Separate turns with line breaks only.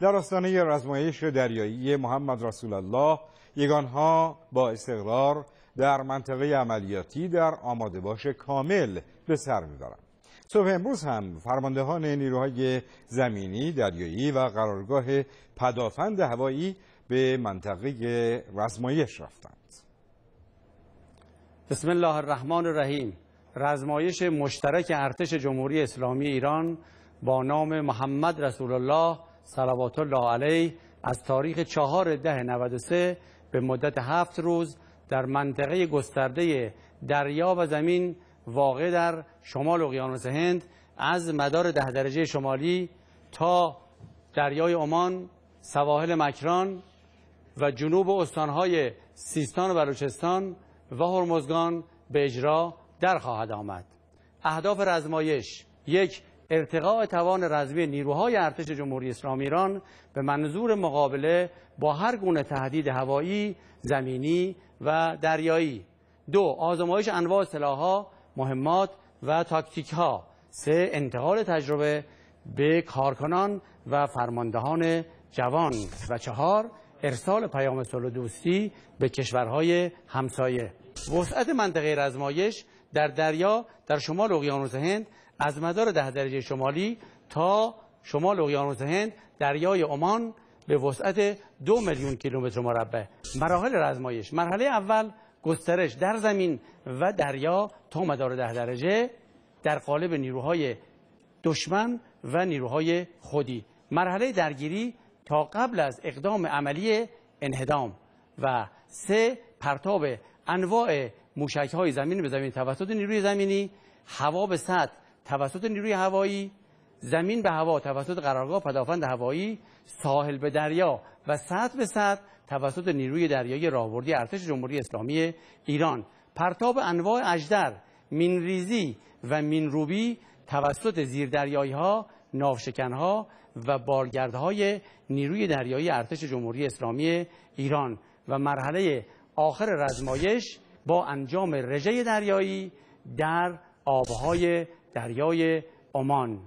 در آستانه رزمایش دریایی محمد رسول الله یگانها با استقرار در منطقه عملیاتی در آماده باش کامل به سر می‌برند صبح امروز هم فرماندهان نیروهای زمینی، دریایی و قرارگاه پدافند هوایی به منطقه رزمایش رفتند.
بسم الله الرحمن الرحیم رزمایش مشترک ارتش جمهوری اسلامی ایران با نام محمد رسول الله صلوات الله علیه از تاریخ چهار ده 93 به مدت هفت روز در منطقه گسترده دریا و زمین واقع در شمال اقیانوس هند از مدار ده درجه شمالی تا دریای عمان سواحل مکران و جنوب استانهای سیستان و بلوچستان و هرمزگان به اجرا در خواهد آمد. اهداف رزمایش یک ارتقاء توان رزمی نیروهای ارتش جمهوری اسلامی ایران به منظور مقابله با هر گونه تهدید هوایی، زمینی و دریایی. دو آزمایش انواع سلاح‌ها، مهمات و تاکتیک ها سه انتقال تجربه به کارکنان و فرماندهان جوان. و چهار ارسال پیام صلح دوستی به کشورهای همسایه. وسعت منطقه رزمایش در دریا در شمال اقیانوس هند از مدار ده درجه شمالی تا شمال اقیانوس هند دریای عمان به وسعت دو میلیون کیلومتر مربع. مراحل رزمایش. مرحله اول گسترش در زمین و دریا تا مدار ده درجه در قالب نیروهای دشمن و نیروهای خودی. مرحله درگیری تا قبل از اقدام عملی انهدام و سه پرتاب انواع موشک های زمین به زمین توسط نیروی زمینی هوا به سطح توسط نیروی هوایی زمین به هوا توسط قرارگاه پدافند هوایی ساحل به دریا و سطح به سطح توسط نیروی دریایی راهبردی ارتش جمهوری اسلامی ایران. پرتاب انواع اجدر مینریزی و مینروبی توسط زیردریایی ها ناوشکن ها و بارگردهای نیروی دریایی ارتش جمهوری اسلامی ایران. و مرحله آخر رزمایش با انجام رژه دریایی در آبهای دریای عمان.